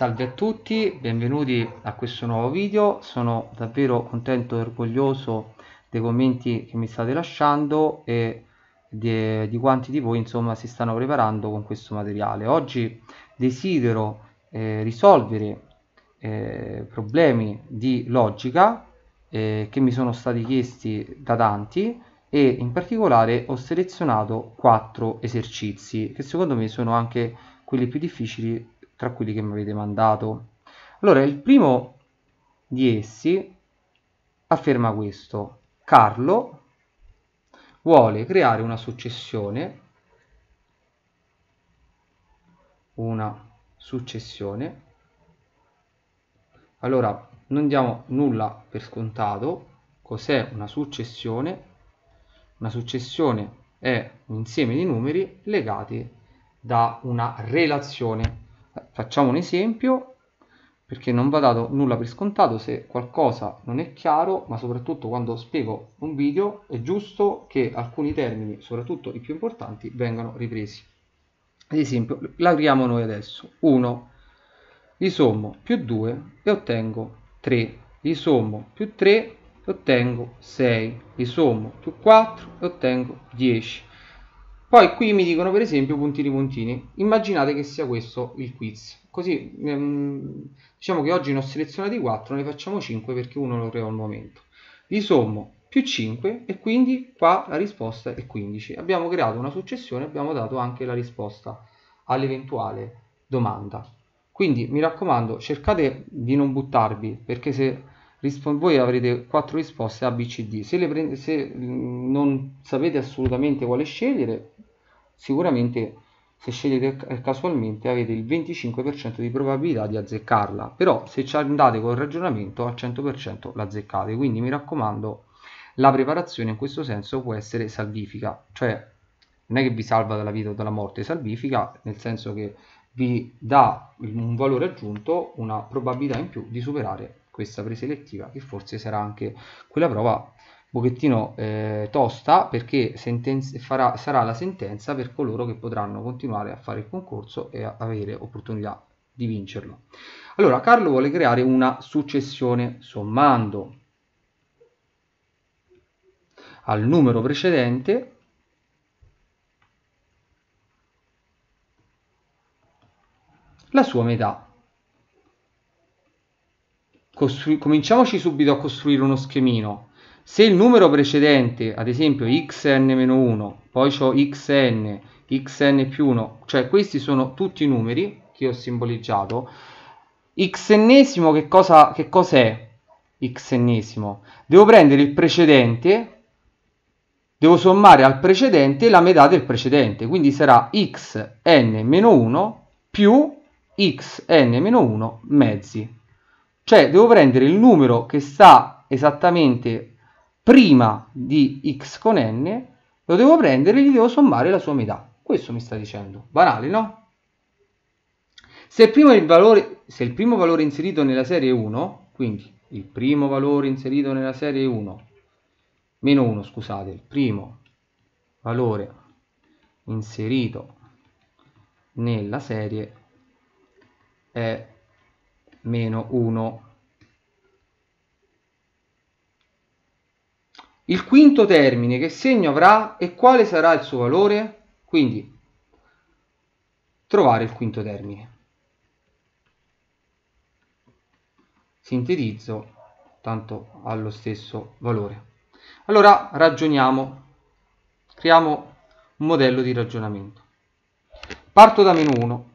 Salve a tutti, benvenuti a questo nuovo video, sono davvero contento e orgoglioso dei commenti che mi state lasciando e di, di quanti di voi insomma si stanno preparando con questo materiale. Oggi desidero eh, risolvere eh, problemi di logica eh, che mi sono stati chiesti da tanti e in particolare ho selezionato quattro esercizi che secondo me sono anche quelli più difficili tra quelli che mi avete mandato. Allora, il primo di essi afferma questo. Carlo vuole creare una successione, una successione. Allora, non diamo nulla per scontato. Cos'è una successione? Una successione è un insieme di numeri legati da una relazione facciamo un esempio perché non va dato nulla per scontato se qualcosa non è chiaro, ma soprattutto quando spiego un video è giusto che alcuni termini, soprattutto i più importanti, vengano ripresi. Ad esempio, lavoriamo noi adesso. 1, li sommo più 2 e ottengo 3, li sommo più 3 e ottengo 6, li sommo più 4 e ottengo 10. Poi qui mi dicono per esempio puntini puntini. Immaginate che sia questo il quiz. Così ehm, diciamo che oggi ne ho selezionati 4, ne facciamo 5 perché uno lo creo al momento. Li sommo più 5 e quindi qua la risposta è 15. Abbiamo creato una successione, abbiamo dato anche la risposta all'eventuale domanda. Quindi mi raccomando, cercate di non buttarvi perché se voi avrete 4 risposte A, B, C, D. Se, prende, se non sapete assolutamente quale scegliere, sicuramente se scegliete casualmente avete il 25% di probabilità di azzeccarla, però se ci andate col ragionamento al 100% la azzeccate, quindi mi raccomando la preparazione in questo senso può essere salvifica, cioè non è che vi salva dalla vita o dalla morte, salvifica nel senso che vi dà un valore aggiunto, una probabilità in più di superare questa preselettiva che forse sarà anche quella prova pochettino eh, tosta perché farà, sarà la sentenza per coloro che potranno continuare a fare il concorso e avere opportunità di vincerlo. Allora, Carlo vuole creare una successione sommando al numero precedente la sua metà. Costru cominciamoci subito a costruire uno schemino se il numero precedente, ad esempio xn-1, poi ho xn, xn più 1, cioè questi sono tutti i numeri che ho simboleggiato, xennesimo che cosa che cos'è xennesimo? Devo prendere il precedente, devo sommare al precedente la metà del precedente, quindi sarà xn-1 più xn-1 mezzi. Cioè devo prendere il numero che sta esattamente prima di x con n, lo devo prendere e gli devo sommare la sua metà. Questo mi sta dicendo. Banale, no? Se il valore, se il primo valore inserito nella serie 1, quindi il primo valore inserito nella serie 1, meno 1, scusate, il primo valore inserito nella serie è meno 1 Il quinto termine che segno avrà e quale sarà il suo valore? Quindi trovare il quinto termine. Sintetizzo, tanto ha lo stesso valore. Allora ragioniamo, creiamo un modello di ragionamento. Parto da meno 1.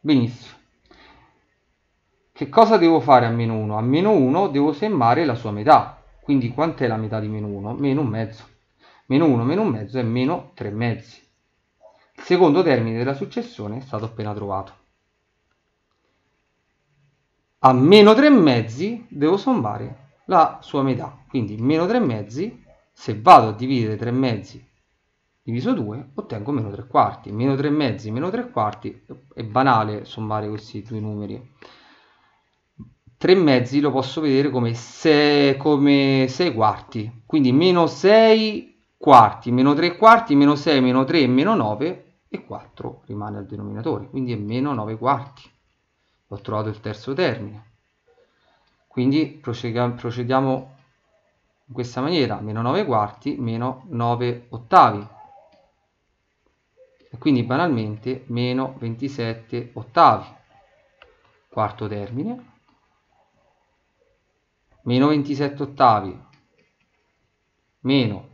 Benissimo. Che cosa devo fare a meno 1? A meno 1 devo semmare la sua metà quindi quant'è la metà di meno 1? Meno un mezzo. Meno 1 meno un mezzo è meno 3 mezzi. Il secondo termine della successione è stato appena trovato. A meno 3 mezzi devo sommare la sua metà. Quindi meno 3 mezzi, se vado a dividere 3 mezzi diviso 2, ottengo meno 3 quarti. Meno 3 mezzi, meno 3 quarti, è banale sommare questi due numeri. 3 mezzi lo posso vedere come 6, come 6 quarti, quindi meno 6 quarti, meno 3 quarti, meno 6, meno 3, meno 9 e 4 rimane al denominatore, quindi è meno 9 quarti. ho trovato il terzo termine. Quindi procediamo in questa maniera, meno 9 quarti, meno 9 ottavi. E quindi banalmente meno 27 ottavi. Quarto termine. Meno 27 ottavi. Meno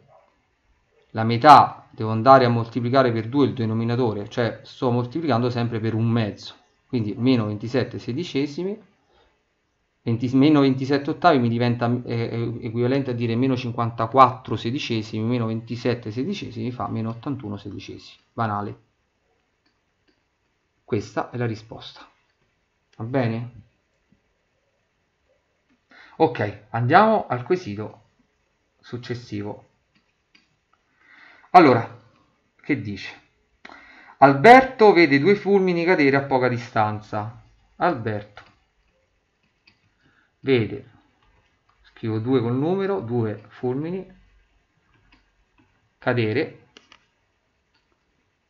la metà devo andare a moltiplicare per 2 il denominatore, cioè sto moltiplicando sempre per un mezzo. Quindi meno 27 sedicesimi 20, meno 27 ottavi mi diventa eh, equivalente a dire meno 54 sedicesimi, meno 27 sedicesimi fa meno 81 sedicesimi. Banale. Questa è la risposta. Va bene? Ok, andiamo al quesito successivo. Allora, che dice? Alberto vede due fulmini cadere a poca distanza. Alberto vede, scrivo 2 col numero, 2 fulmini cadere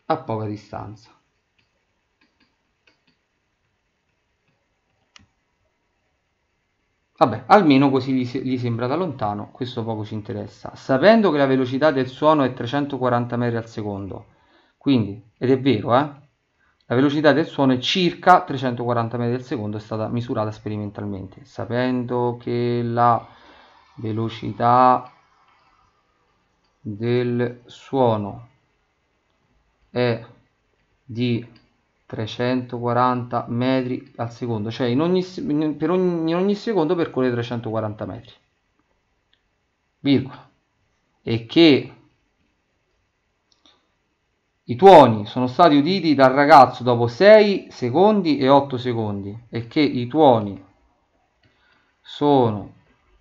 a poca distanza. Vabbè, almeno così gli, gli, sembra da lontano, questo poco ci interessa. Sapendo che la velocità del suono è 340 metri al secondo, quindi, ed è vero, eh, la velocità del suono è circa 340 metri al secondo, è stata misurata sperimentalmente. Sapendo che la velocità del suono è di 340 metri al secondo, cioè in ogni, per ogni, in ogni secondo percorre 340 metri, virgola, e che i tuoni sono stati uditi dal ragazzo dopo 6 secondi e 8 secondi e che i tuoni sono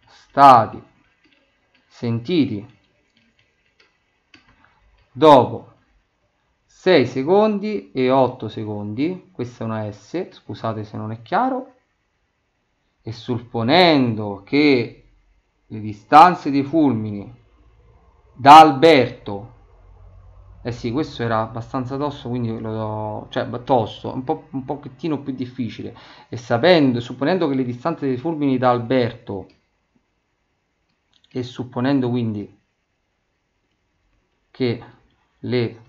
stati sentiti dopo 6 secondi e 8 secondi, questa è una S, scusate se non è chiaro, e supponendo che le distanze dei fulmini da Alberto eh sì, questo era abbastanza tosto, quindi lo do... cioè tosto, un, po', un pochettino più difficile. E sapendo, supponendo che le distanze dei fulmini da Alberto e supponendo quindi che le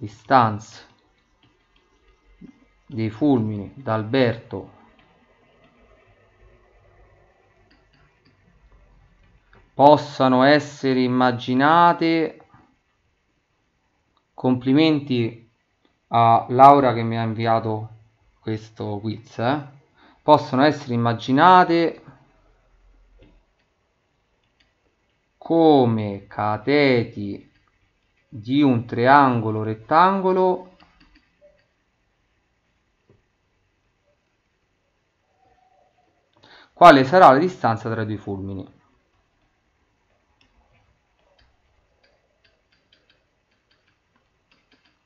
distanze dei fulmini da Alberto possano essere immaginate complimenti a Laura che mi ha inviato questo quiz eh? possono essere immaginate come cateti di un triangolo rettangolo quale sarà la distanza tra i due fulmini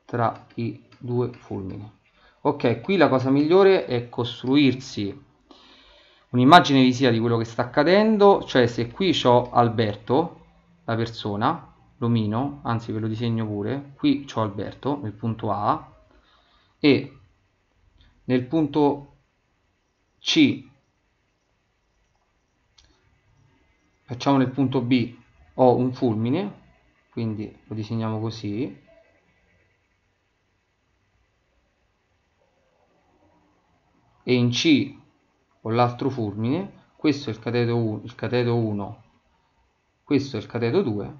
tra i due fulmini. Ok, qui la cosa migliore è costruirsi un'immagine visiva di quello che sta accadendo, cioè se qui ho Alberto, la persona, l'omino, anzi ve lo disegno pure, qui ho Alberto nel punto A e nel punto C, facciamo nel punto B, ho un fulmine, quindi lo disegniamo così, e in C ho l'altro fulmine, questo è il cateto 1, il cateto 1, questo è il cateto 2,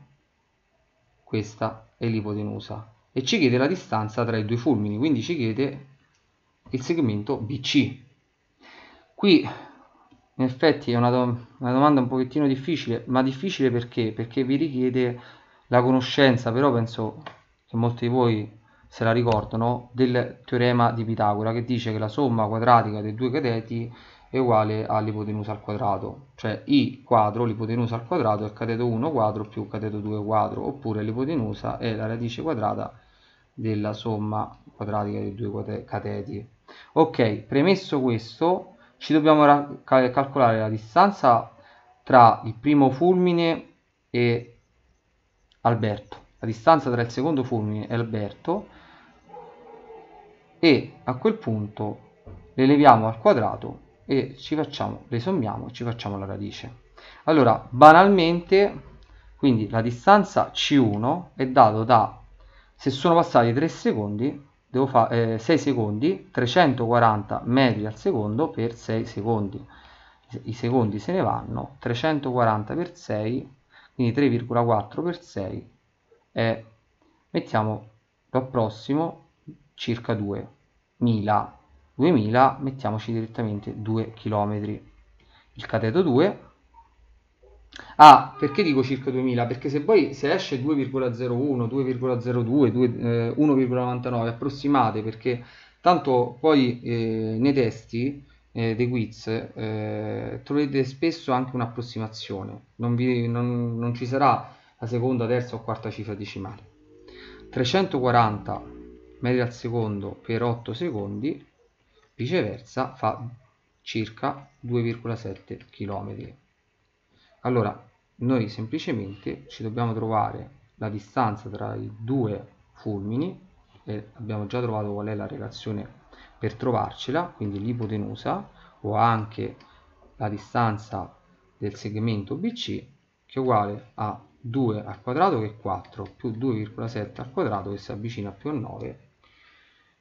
questa è l'ipotenusa e ci chiede la distanza tra i due fulmini, quindi ci chiede il segmento BC. Qui in effetti è una, do una domanda un pochettino difficile, ma difficile perché? Perché vi richiede la conoscenza, però penso che molti di voi se la ricordano, del teorema di Pitagora che dice che la somma quadratica dei due cateti è uguale all'ipotenusa al quadrato, cioè i quadro, l'ipotenusa al quadrato è cateto 1 quadro più cateto 2 quadro, oppure l'ipotenusa è la radice quadrata della somma quadratica dei due cateti. Ok, premesso questo, ci dobbiamo calcolare la distanza tra il primo fulmine e Alberto, la distanza tra il secondo fulmine e Alberto e a quel punto le leviamo al quadrato e ci facciamo, le sommiamo e ci facciamo la radice. Allora, banalmente, quindi la distanza C1 è data da, se sono passati 3 secondi, devo fare eh, 6 secondi, 340 metri al secondo per 6 secondi. I secondi se ne vanno, 340 per 6, quindi 3,4 per 6 è, mettiamo lo prossimo, circa 2000. 2000 mettiamoci direttamente 2 km. Il cateto 2 Ah, perché dico circa 2000? Perché se poi se esce 2,01, 2,02, 1,99 approssimate, perché tanto poi eh, nei testi eh, dei quiz eh, troverete spesso anche un'approssimazione, non, non, non ci sarà la seconda, terza o quarta cifra decimale. 340 metri al secondo per 8 secondi, viceversa fa circa 2,7 km. Allora, noi semplicemente ci dobbiamo trovare la distanza tra i due fulmini e abbiamo già trovato qual è la relazione per trovarcela, quindi l'ipotenusa o anche la distanza del segmento BC che è uguale a 2 al quadrato che è 4 più 2,7 al quadrato che si avvicina a più 9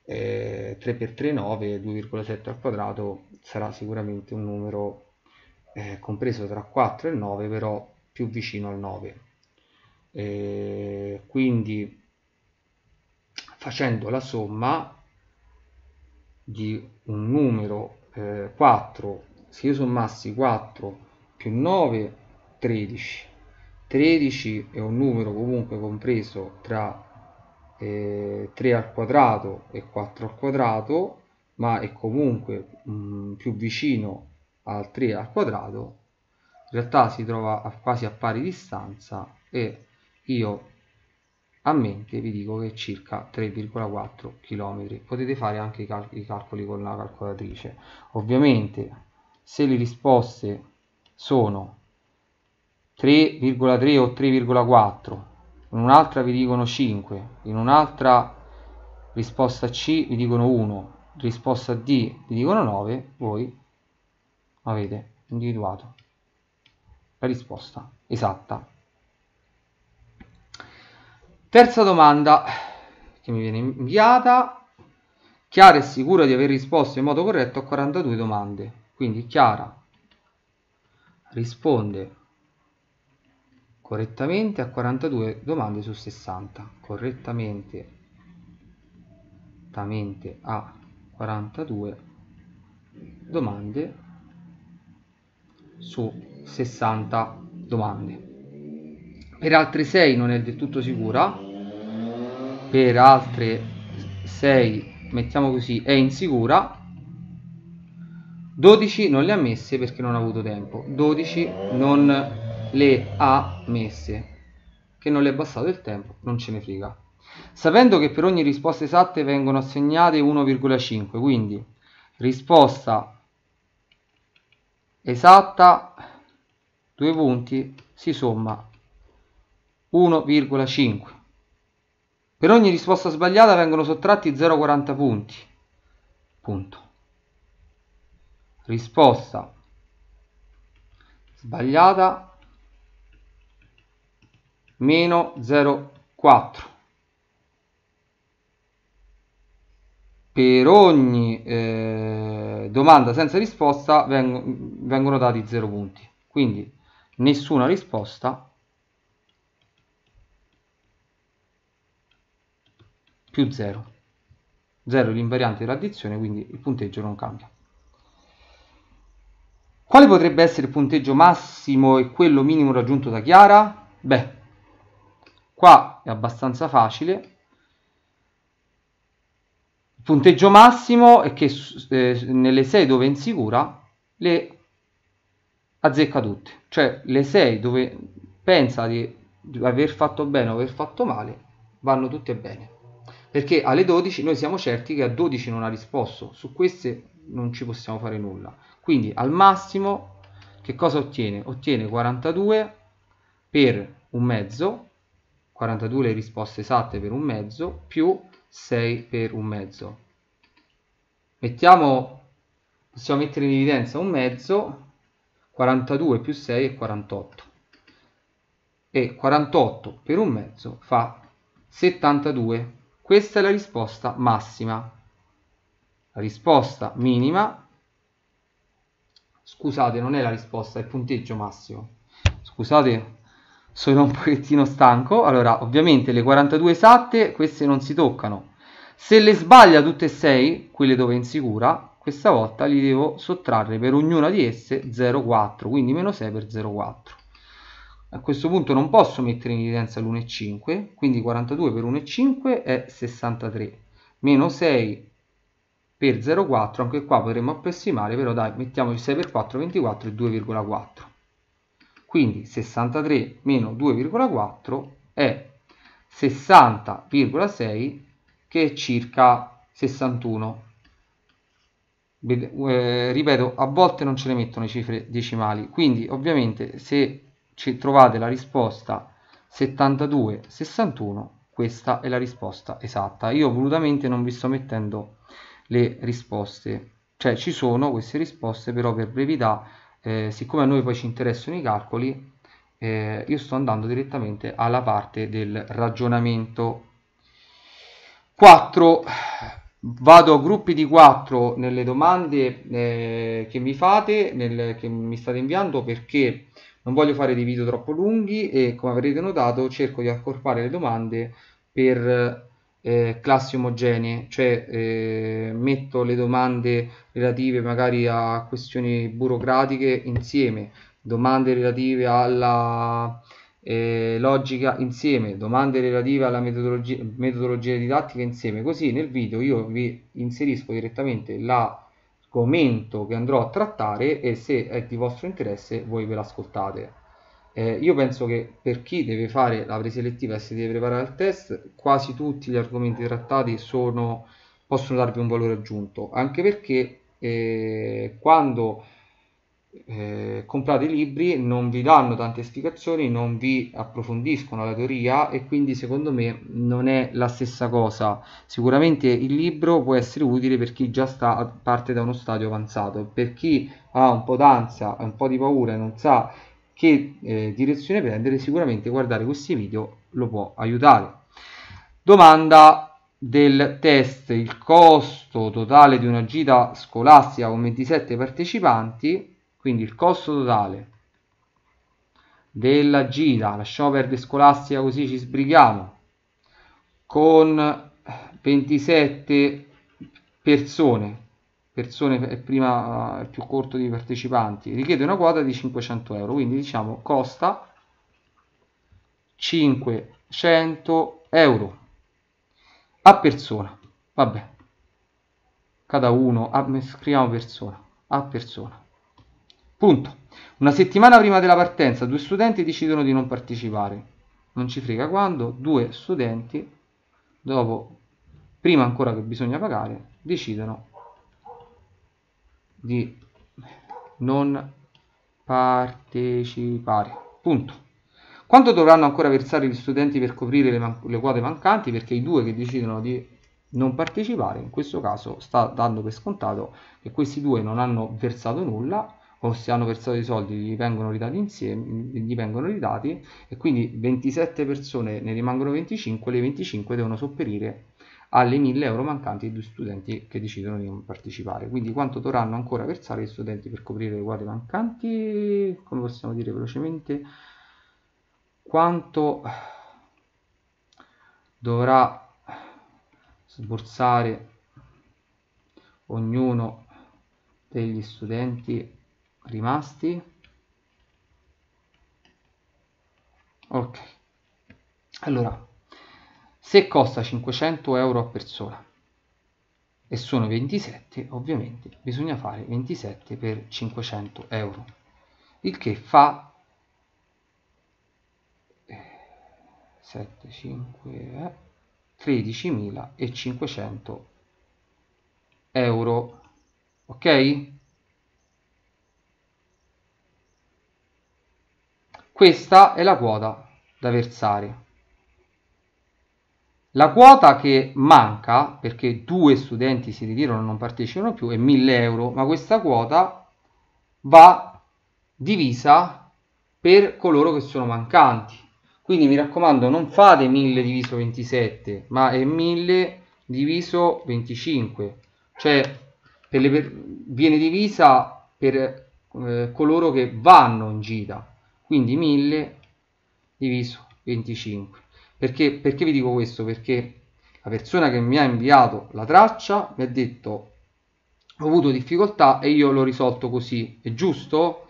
eh, 3 per 3 9 2,7 al quadrato sarà sicuramente un numero eh, compreso tra 4 e 9 però più vicino al 9 eh, quindi facendo la somma di un numero eh, 4 se io sommassi 4 più 9 13 13 è un numero comunque compreso tra eh, 3 al quadrato e 4 al quadrato ma è comunque mh, mm, più vicino al 3 al quadrato in realtà si trova a quasi a pari distanza e io a mente vi dico che è circa 3,4 km potete fare anche i, cal i calcoli con la calcolatrice. Ovviamente se le risposte sono 3,3 o 3,4 in un'altra vi dicono 5 in un'altra risposta C vi dicono 1 risposta D vi dicono 9 voi avete individuato la risposta esatta. Terza domanda che mi viene inviata. Chiara è sicura di aver risposto in modo corretto a 42 domande. Quindi Chiara risponde correttamente a 42 domande su 60. Correttamente a 42 domande su 60 domande. Per altre 6 non è del tutto sicura, per altre 6 mettiamo così è insicura, 12 non le ha messe perché non ha avuto tempo, 12 non le ha messe, che non le è bastato il tempo, non ce ne frega. Sapendo che per ogni risposta esatta vengono assegnate 1,5, quindi risposta esatta, due punti, si somma 1,5. Per ogni risposta sbagliata vengono sottratti 0,40 punti. Punto. Risposta sbagliata meno 0,4. Per ogni eh, domanda senza risposta veng vengono dati 0 punti. Quindi nessuna risposta più 0. 0 è l'invariante dell'addizione, quindi il punteggio non cambia. Quale potrebbe essere il punteggio massimo e quello minimo raggiunto da Chiara? Beh, qua è abbastanza facile. Punteggio massimo è che eh, nelle 6 dove è insicura le azzecca tutte, cioè le 6 dove pensa di aver fatto bene o aver fatto male vanno tutte bene, perché alle 12 noi siamo certi che a 12 non ha risposto, su queste non ci possiamo fare nulla, quindi al massimo che cosa ottiene? Ottiene 42 per un mezzo, 42 le risposte esatte per un mezzo, più 6 per un mezzo. Mettiamo possiamo mettere in evidenza un mezzo, 42 più 6 è 48. E 48 per un mezzo fa 72. Questa è la risposta massima. La risposta minima, scusate, non è la risposta, è il punteggio massimo. Scusate, sono un pochettino stanco. Allora, ovviamente le 42 esatte, queste non si toccano. Se le sbaglia tutte e 6, quelle dove è insicura, questa volta li devo sottrarre per ognuna di esse 0,4, quindi meno 6 per 0,4. A questo punto non posso mettere in evidenza l'1,5, quindi 42 per 1,5 è 63, meno 6 per 0,4, anche qua potremmo approssimare, però dai, mettiamo il 6 per 4, 24 e 2,4. Quindi 63 meno 2,4 è 60,6 che è circa 61 eh, ripeto, a volte non ce le mettono le cifre decimali, quindi ovviamente se trovate la risposta 72-61, questa è la risposta esatta. Io volutamente non vi sto mettendo le risposte, cioè ci sono queste risposte, però per brevità, eh, siccome a noi poi ci interessano i calcoli, eh, io sto andando direttamente alla parte del ragionamento. 4 vado a gruppi di 4 nelle domande eh, che mi fate, nel, che mi state inviando perché non voglio fare dei video troppo lunghi e come avrete notato cerco di accorpare le domande per eh, classi omogenee, cioè eh, metto le domande relative magari a questioni burocratiche insieme, domande relative alla eh, logica insieme, domande relative alla metodologia, metodologia didattica insieme, così nel video io vi inserisco direttamente l'argomento che andrò a trattare e se è di vostro interesse voi ve l'ascoltate. Eh, io penso che per chi deve fare la preselettiva e si deve preparare al test, quasi tutti gli argomenti trattati sono, possono darvi un valore aggiunto, anche perché eh, quando eh, comprate i libri, non vi danno tante spiegazioni, non vi approfondiscono la teoria e quindi secondo me non è la stessa cosa. Sicuramente il libro può essere utile per chi già sta parte da uno stadio avanzato, per chi ha un po' d'ansia, un po' di paura e non sa che eh, direzione prendere, sicuramente guardare questi video lo può aiutare. Domanda del test, il costo totale di una gita scolastica con 27 partecipanti quindi il costo totale della gita, lasciamo perdere scolastica così ci sbrighiamo, con 27 persone, persone è prima il più corto di partecipanti, richiede una quota di 500 euro, quindi diciamo costa 500 euro a persona, vabbè, cada uno, a, scriviamo persona, a persona. Punto. Una settimana prima della partenza due studenti decidono di non partecipare. Non ci frega quando, due studenti, dopo, prima ancora che bisogna pagare, decidono di non partecipare. Punto. Quanto dovranno ancora versare gli studenti per coprire le, le, quote mancanti? Perché i due che decidono di non partecipare, in questo caso sta dando per scontato che questi due non hanno versato nulla o se hanno versato i soldi gli vengono ridati insieme, gli vengono ridati e quindi 27 persone ne rimangono 25, le 25 devono sopperire alle 1000 euro mancanti due studenti che decidono di non partecipare. Quindi quanto dovranno ancora versare gli studenti per coprire le quote mancanti? Come possiamo dire velocemente? Quanto dovrà sborsare ognuno degli studenti rimasti ok allora se costa 500 euro a persona. E sono 27 ovviamente bisogna fare 27 per 500 euro. Il che fa 7 5 eh, 13.500 euro. Ok? Questa è la quota da versare. La quota che manca, perché due studenti si ritirano e non partecipano più, è 1000 euro, ma questa quota va divisa per coloro che sono mancanti. Quindi mi raccomando, non fate 1000 diviso 27, ma è 1000 diviso 25. Cioè, per le, viene divisa per eh, coloro che vanno in gita. Quindi 1000 diviso 25. Perché, perché vi dico questo? Perché la persona che mi ha inviato la traccia mi ha detto ho avuto difficoltà e io l'ho risolto così. È giusto?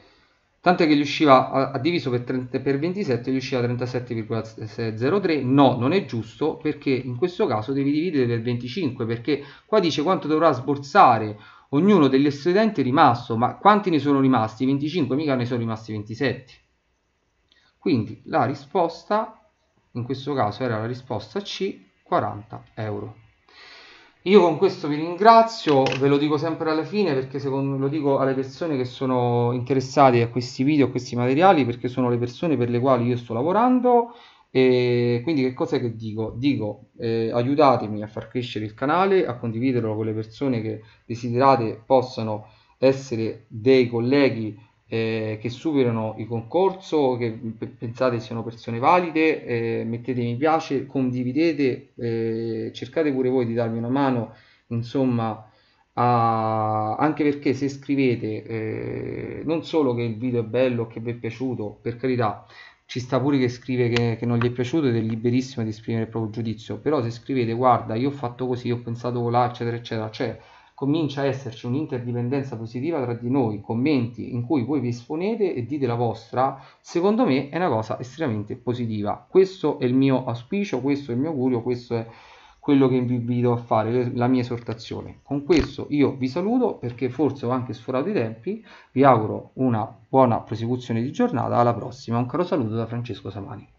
Tanto che gli usciva a, a diviso per, 30, per 27 gli usciva 37,03. No, non è giusto perché in questo caso devi dividere per 25 perché qua dice quanto dovrà sborsare ognuno degli studenti rimasto. Ma quanti ne sono rimasti? 25, mica ne sono rimasti 27. Quindi la risposta in questo caso era la risposta C 40 euro io con questo vi ringrazio ve lo dico sempre alla fine perché secondo lo dico alle persone che sono interessate a questi video a questi materiali perché sono le persone per le quali io sto lavorando e quindi che cosa che dico? Dico eh, aiutatemi a far crescere il canale, a condividerlo con le persone che desiderate possano essere dei colleghi eh, che superano il concorso, che pensate siano persone valide, eh, mettete mi piace, condividete, eh, cercate pure voi di darmi una mano, insomma, a... anche perché se scrivete eh, non solo che il video è bello, che vi è piaciuto, per carità, ci sta pure che scrive che, che, non gli è piaciuto ed è liberissimo di esprimere il proprio giudizio, però se scrivete guarda io ho fatto così, ho pensato là, eccetera, eccetera, cioè comincia a esserci un'interdipendenza positiva tra di noi, commenti in cui voi vi esponete e dite la vostra, secondo me è una cosa estremamente positiva. Questo è il mio auspicio, questo è il mio augurio, questo è quello che vi invito a fare, la mia esortazione. Con questo io vi saluto perché forse ho anche sforato i tempi, vi auguro una buona prosecuzione di giornata, alla prossima, un caro saluto da Francesco Samani.